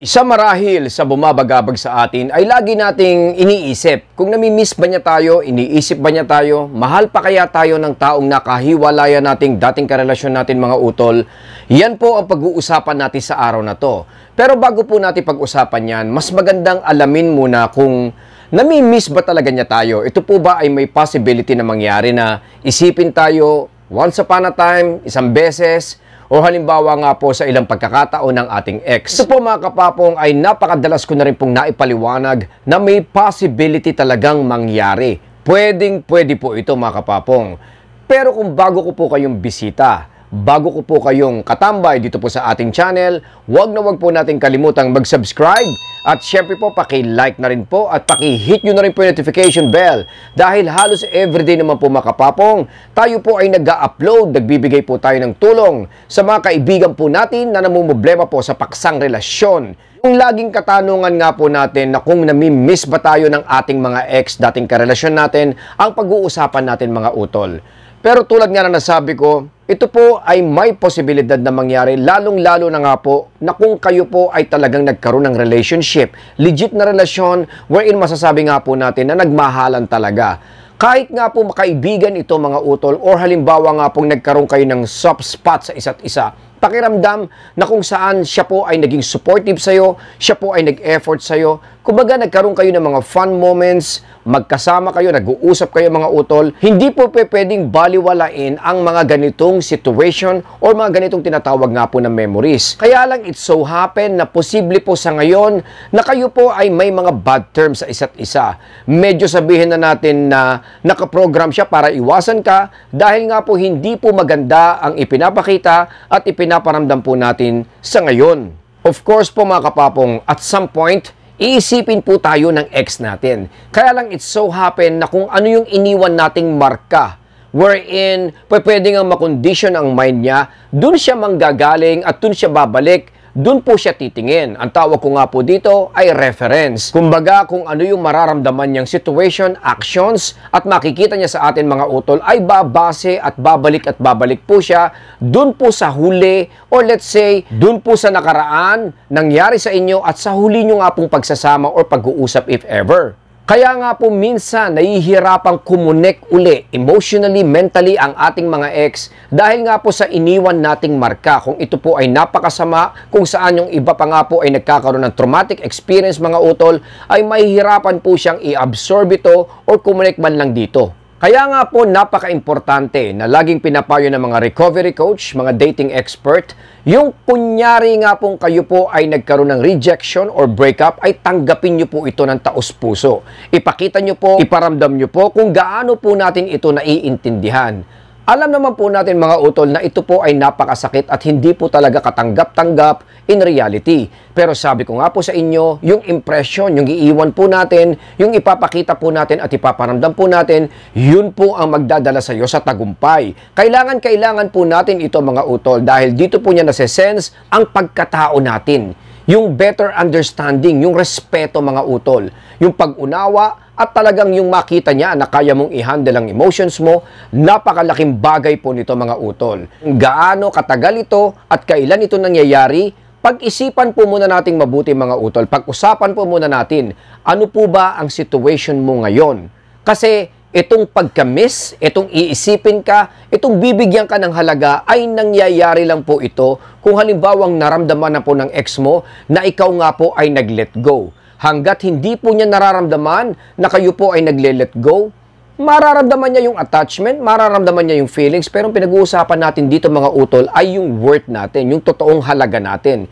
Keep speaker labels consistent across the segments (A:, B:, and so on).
A: Isa marahil sa bumabagabag sa atin ay lagi nating iniisip kung namimiss ba niya tayo, iniisip ba niya tayo, mahal pa kaya tayo ng taong nakahiwalaya nating dating karelasyon natin mga utol. Yan po ang pag-uusapan natin sa araw na to. Pero bago po natin pag-usapan yan, mas magandang alamin muna kung namimiss ba talaga niya tayo. Ito po ba ay may possibility na mangyari na isipin tayo once upon a time, isang beses, o halimbawa nga po sa ilang pagkakataon ng ating ex. Ito po mga kapapong ay napakadalas ko na rin pong naipaliwanag na may possibility talagang mangyari. Pwedeng pwede po ito mga kapapong. Pero kung bago ko po kayong bisita, bago ko po kayong katambay dito po sa ating channel, wag na wag po natin kalimutang mag-subscribe at syempre po paki-like na rin po at paki-hit nyo na rin po yung notification bell dahil halos everyday naman po makapapong tayo po ay nag-upload, nagbibigay po tayo ng tulong sa mga kaibigan po natin na namumblema po sa paksang relasyon. Yung laging katanungan nga po natin na kung nami-miss ba tayo ng ating mga ex, dating karelasyon natin, ang pag-uusapan natin mga utol. Pero tulad nga na nasabi ko, ito po ay may posibilidad na mangyari lalong-lalo na nga po na kung kayo po ay talagang nagkaroon ng relationship, legit na relasyon wherein masasabi nga po natin na nagmahalan talaga. Kahit nga po makaibigan ito mga utol or halimbawa nga pong nagkaroon kayo ng soft spot sa isa't isa, pakiramdam na kung saan siya po ay naging supportive sa'yo, siya po ay nag-effort sa'yo. Kumbaga nagkaroon kayo ng mga fun moments, magkasama kayo, nag-uusap kayo mga utol. Hindi po pwedeng baliwalain ang mga ganitong situation or mga ganitong tinatawag nga po na memories. Kaya lang it so happen na posible po sa ngayon na kayo po ay may mga bad terms sa isa't isa. Medyo sabihin na natin na nakaprogram siya para iwasan ka dahil nga po hindi po maganda ang ipinapakita at ipinaparamdam po natin sa ngayon. Of course po mga kapapong, at some point, iisipin po tayo ng ex natin. Kaya lang it so happen na kung ano yung iniwan nating marka wherein pwede nga makondisyon ang mind niya, dun siya manggagaling at dun siya babalik dun po siya titingin. Ang tawag ko nga po dito ay reference. Kumbaga kung ano yung mararamdaman niyang situation, actions, at makikita niya sa atin mga utol ay babase at babalik at babalik po siya dun po sa huli or let's say dun po sa nakaraan nangyari sa inyo at sa huli nyo nga pong pagsasama or pag-uusap if ever. Kaya nga po minsan nahihirapang kumunek uli emotionally, mentally ang ating mga ex dahil nga po sa iniwan nating marka. Kung ito po ay napakasama, kung saan yung iba pa nga po ay nagkakaroon ng traumatic experience mga utol, ay mahihirapan po siyang i-absorb ito or kumunek man lang dito. Kaya nga po napaka-importante na laging pinapayo ng mga recovery coach, mga dating expert, yung kunyari nga pong kayo po ay nagkaroon ng rejection or breakup, ay tanggapin nyo po ito ng taos puso. Ipakita nyo po, iparamdam nyo po kung gaano po natin ito naiintindihan. Alam naman po natin mga utol na ito po ay napakasakit at hindi po talaga katanggap-tanggap in reality. Pero sabi ko nga po sa inyo, yung impression, yung iiwan po natin, yung ipapakita po natin at ipaparamdam po natin, yun po ang magdadala sa iyo sa tagumpay. Kailangan, kailangan po natin ito mga utol dahil dito po niya nase-sense ang pagkatao natin yung better understanding, yung respeto mga utol, yung pag-unawa at talagang yung makita niya na kaya mong i-handle ang emotions mo, napakalaking bagay po nito mga utol. Gaano katagal ito at kailan ito nangyayari, pag-isipan po muna nating mabuti mga utol. Pag-usapan po muna natin, ano po ba ang situation mo ngayon? Kasi itong pagka-miss, itong iisipin ka, itong bibigyan ka ng halaga ay nangyayari lang po ito kung halimbawang naramdaman na po ng ex mo na ikaw nga po ay nag-let go. Hanggat hindi po niya nararamdaman na kayo po ay nagle-let go, mararamdaman niya yung attachment, mararamdaman niya yung feelings, pero pinag-uusapan natin dito mga utol ay yung worth natin, yung totoong halaga natin.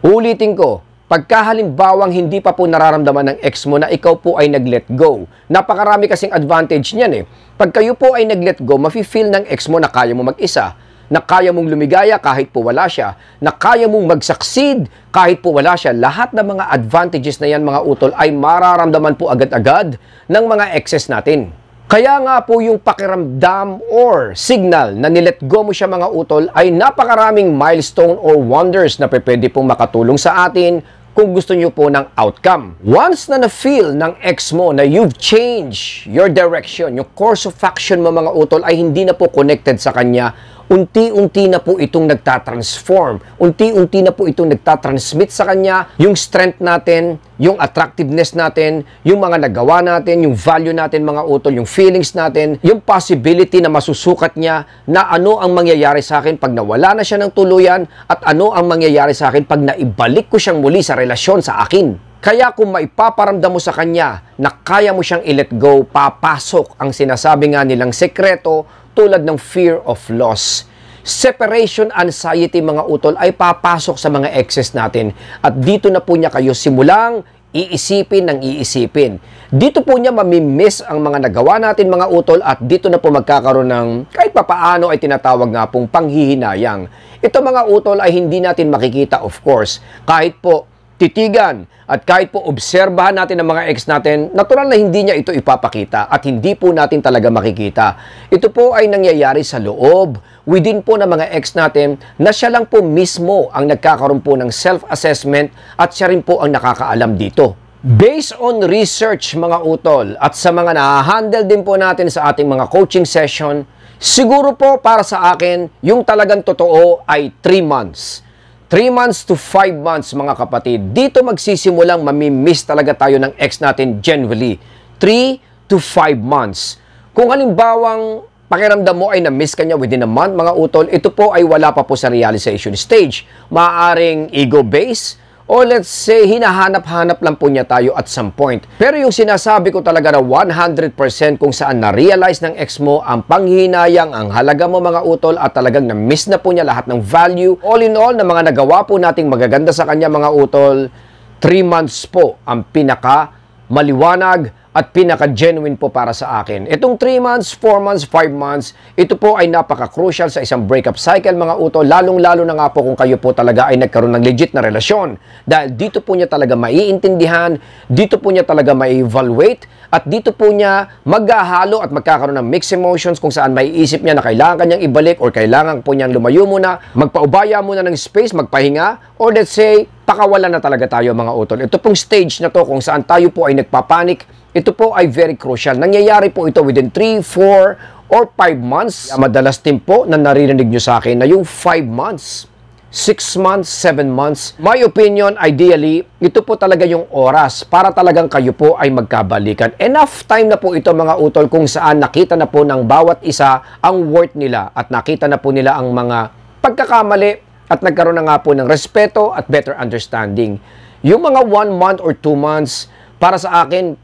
A: Ulitin ko, Pagkahalimbawang hindi pa po nararamdaman ng ex mo na ikaw po ay nag-let go. Napakarami kasing advantage niyan eh. Pag kayo po ay nag-let go, mafe-feel ng ex mo na kaya mo mag-isa, na kaya mong lumigaya kahit po wala siya, na kaya mong mag-succeed kahit po wala siya. Lahat ng mga advantages na yan mga utol ay mararamdaman po agad-agad ng mga exes natin. Kaya nga po yung pakiramdam or signal na nilet go mo siya mga utol ay napakaraming milestone or wonders na pwede pong makatulong sa atin kung gusto nyo po ng outcome. Once na na-feel ng ex mo na you've changed your direction, yung course of action mo mga utol ay hindi na po connected sa kanya unti-unti na po itong nagtatransform. Unti-unti na po itong nagtatransmit sa kanya yung strength natin, yung attractiveness natin, yung mga nagawa natin, yung value natin mga utol, yung feelings natin, yung possibility na masusukat niya na ano ang mangyayari sa akin pag nawala na siya ng tuluyan at ano ang mangyayari sa akin pag naibalik ko siyang muli sa relasyon sa akin. Kaya kung maipaparamdam mo sa kanya na kaya mo siyang i-let go, papasok ang sinasabi nga nilang sekreto tulad ng fear of loss. Separation anxiety mga utol ay papasok sa mga exes natin at dito na po niya kayo simulang iisipin ng iisipin. Dito po niya mamimiss ang mga nagawa natin mga utol at dito na po magkakaroon ng kahit papaano ay tinatawag nga pong panghihinayang. Ito mga utol ay hindi natin makikita of course. Kahit po titigan at kahit po obserbahan natin ang mga ex natin, natural na hindi niya ito ipapakita at hindi po natin talaga makikita. Ito po ay nangyayari sa loob, within po ng mga ex natin na siya lang po mismo ang nagkakaroon po ng self-assessment at siya rin po ang nakakaalam dito. Based on research mga utol at sa mga na-handle din po natin sa ating mga coaching session, siguro po para sa akin, yung talagang totoo ay 3 months. 3 months to 5 months mga kapatid, dito magsisimulang mamimiss talaga tayo ng ex natin genuinely. 3 to 5 months. Kung halimbawang pakiramdam mo ay na-miss kanya within a month, mga utol, ito po ay wala pa po sa realization stage. Maaring ego-based, o let's say, hinahanap-hanap lang po niya tayo at some point. Pero yung sinasabi ko talaga na 100% kung saan na-realize ng ex mo ang panghinayang, ang halaga mo mga utol at talagang na-miss na po niya lahat ng value. All in all, na mga nagawa po nating magaganda sa kanya mga utol, 3 months po ang pinaka maliwanag at pinaka-genuine po para sa akin. Itong 3 months, 4 months, 5 months, ito po ay napaka-crucial sa isang breakup cycle mga uto, lalong-lalo na nga po kung kayo po talaga ay nagkaroon ng legit na relasyon. Dahil dito po niya talaga maiintindihan, dito po niya talaga mai-evaluate, at dito po niya maghahalo at magkakaroon ng mixed emotions kung saan may isip niya na kailangan kanyang ibalik or kailangan po niyang lumayo muna, magpaubaya muna ng space, magpahinga, or let's say, pakawalan na talaga tayo mga utol. Ito pong stage na to kung saan tayo po ay nagpapanik, ito po ay very crucial. Nangyayari po ito within 3, 4, or 5 months. Madalas din po na naririnig nyo sa akin na yung 5 months, 6 months, 7 months. My opinion, ideally, ito po talaga yung oras para talagang kayo po ay magkabalikan. Enough time na po ito mga utol kung saan nakita na po ng bawat isa ang worth nila at nakita na po nila ang mga pagkakamali at nagkaroon na nga po ng respeto at better understanding. Yung mga 1 month or 2 months, para sa akin,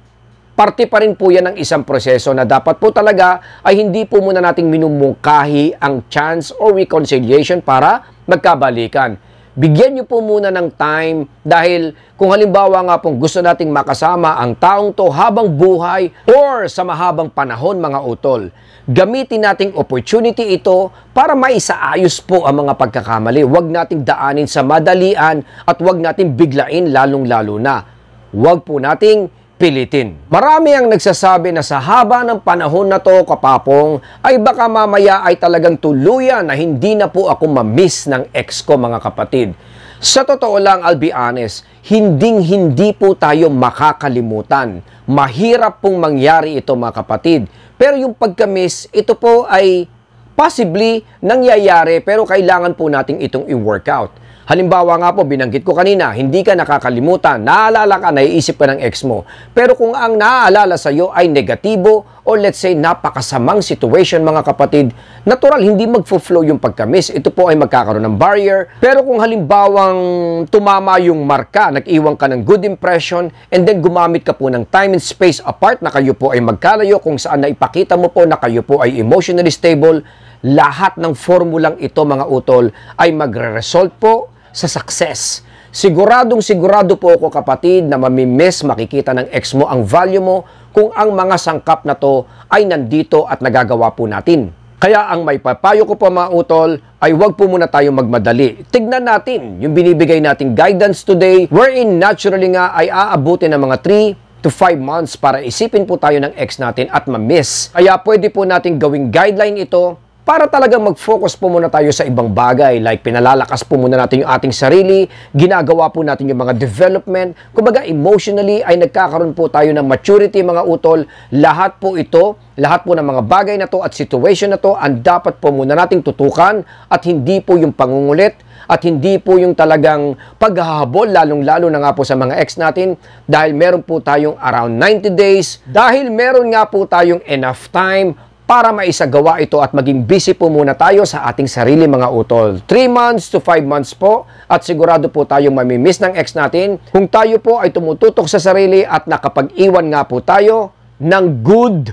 A: parte pa rin po yan ng isang proseso na dapat po talaga ay hindi po muna nating minumungkahi ang chance or reconciliation para magkabalikan. Bigyan nyo po muna ng time dahil kung halimbawa nga pong gusto nating makasama ang taong to habang buhay or sa mahabang panahon mga utol, gamitin nating opportunity ito para maisaayos po ang mga pagkakamali. Huwag nating daanin sa madalian at huwag nating biglain lalong-lalo na. Huwag po nating pilitin. Marami ang nagsasabi na sa haba ng panahon na to, kapapong, ay baka mamaya ay talagang tuluyan na hindi na po ako mamiss ng ex ko mga kapatid. Sa totoo lang, I'll be honest, hinding-hindi po tayo makakalimutan. Mahirap pong mangyari ito mga kapatid. Pero yung pagkamiss, ito po ay possibly nangyayari pero kailangan po nating itong i-workout. Halimbawa nga po, binanggit ko kanina, hindi ka nakakalimutan, naaalala ka, naiisip ka ng ex mo. Pero kung ang naaalala sa iyo ay negatibo o let's say napakasamang situation mga kapatid, natural hindi magfo-flow yung pagkamis. Ito po ay magkakaroon ng barrier. Pero kung halimbawang tumama yung marka, nag-iwan ka ng good impression, and then gumamit ka po ng time and space apart na kayo po ay magkalayo kung saan na ipakita mo po na kayo po ay emotionally stable, lahat ng formulang ito mga utol ay magre-result po sa success. Siguradong sigurado po ako kapatid na mamimiss makikita ng ex mo ang value mo kung ang mga sangkap na to ay nandito at nagagawa po natin. Kaya ang may papayo ko po mga utol ay huwag po muna tayo magmadali. Tignan natin yung binibigay nating guidance today wherein naturally nga ay aabuti ng mga 3 to 5 months para isipin po tayo ng ex natin at ma-miss. Kaya pwede po nating gawing guideline ito para talagang mag-focus po muna tayo sa ibang bagay like pinalalakas po muna natin yung ating sarili, ginagawa po natin yung mga development, kumbaga emotionally ay nagkakaroon po tayo ng maturity mga utol, lahat po ito, lahat po ng mga bagay na to at situation na to ang dapat po muna nating tutukan at hindi po yung pangungulit at hindi po yung talagang paghahabol lalong-lalo na nga po sa mga ex natin dahil meron po tayong around 90 days. Dahil meron nga po tayong enough time para maisagawa ito at maging busy po muna tayo sa ating sarili mga utol. 3 months to 5 months po at sigurado po tayong mamimiss ng ex natin kung tayo po ay tumututok sa sarili at nakapag-iwan nga po tayo ng good,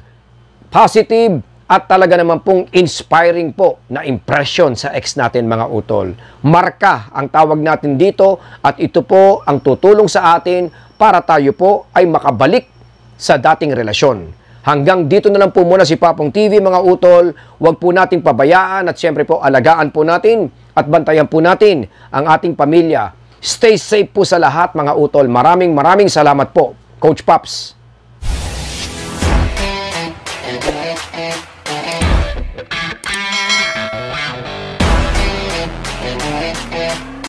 A: positive, at talaga naman pong inspiring po na impression sa ex natin mga utol. Marka ang tawag natin dito at ito po ang tutulong sa atin para tayo po ay makabalik sa dating relasyon. Hanggang dito na lang po muna si Papong TV mga utol. Huwag po nating pabayaan at siyempre po alagaan po natin at bantayan po natin ang ating pamilya. Stay safe po sa lahat mga utol. Maraming maraming salamat po. Coach Pops.